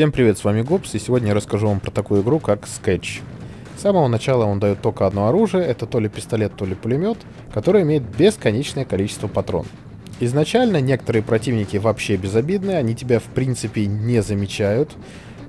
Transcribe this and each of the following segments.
Всем привет, с вами Гопс, и сегодня я расскажу вам про такую игру, как Sketch. С самого начала он дает только одно оружие, это то ли пистолет, то ли пулемет, который имеет бесконечное количество патрон. Изначально некоторые противники вообще безобидные, они тебя в принципе не замечают,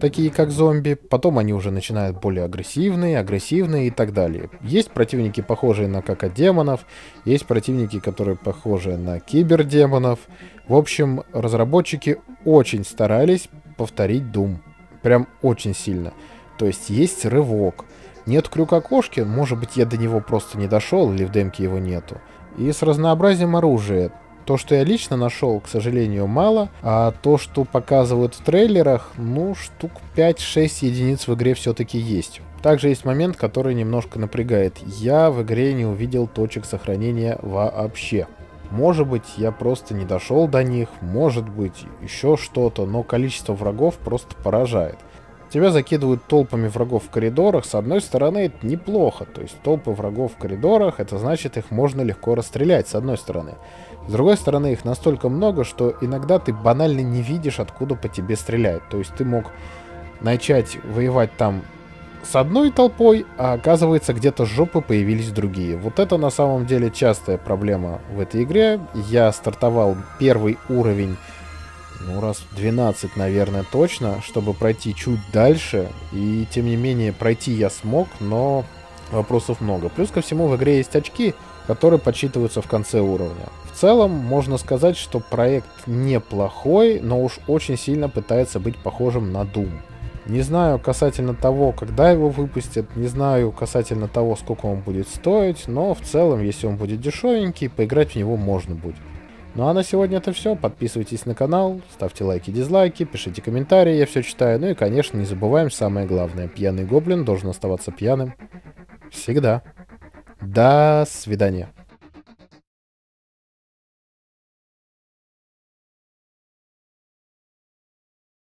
такие как зомби, потом они уже начинают более агрессивные, агрессивные и так далее. Есть противники, похожие на кака-демонов, есть противники, которые похожи на кибердемонов. В общем, разработчики очень старались повторить Doom. Прям очень сильно. То есть есть рывок. Нет крюка кошки, может быть я до него просто не дошел, или в демке его нету. И с разнообразием оружия. То, что я лично нашел, к сожалению, мало, а то, что показывают в трейлерах, ну, штук 5-6 единиц в игре все-таки есть. Также есть момент, который немножко напрягает. Я в игре не увидел точек сохранения вообще. Может быть, я просто не дошел до них, может быть, еще что-то, но количество врагов просто поражает. Тебя закидывают толпами врагов в коридорах. С одной стороны, это неплохо. То есть толпы врагов в коридорах, это значит, их можно легко расстрелять, с одной стороны. С другой стороны, их настолько много, что иногда ты банально не видишь, откуда по тебе стреляют. То есть ты мог начать воевать там с одной толпой, а оказывается где-то жопы появились другие. Вот это на самом деле частая проблема в этой игре. Я стартовал первый уровень ну, раз 12, наверное, точно, чтобы пройти чуть дальше. И, тем не менее, пройти я смог, но вопросов много. Плюс ко всему в игре есть очки, которые подсчитываются в конце уровня. В целом, можно сказать, что проект неплохой, но уж очень сильно пытается быть похожим на Doom. Не знаю касательно того, когда его выпустят, не знаю касательно того, сколько он будет стоить, но в целом, если он будет дешевенький, поиграть в него можно будет. Ну а на сегодня это все. Подписывайтесь на канал, ставьте лайки, дизлайки, пишите комментарии, я все читаю. Ну и, конечно, не забываем самое главное. Пьяный гоблин должен оставаться пьяным всегда. До свидания.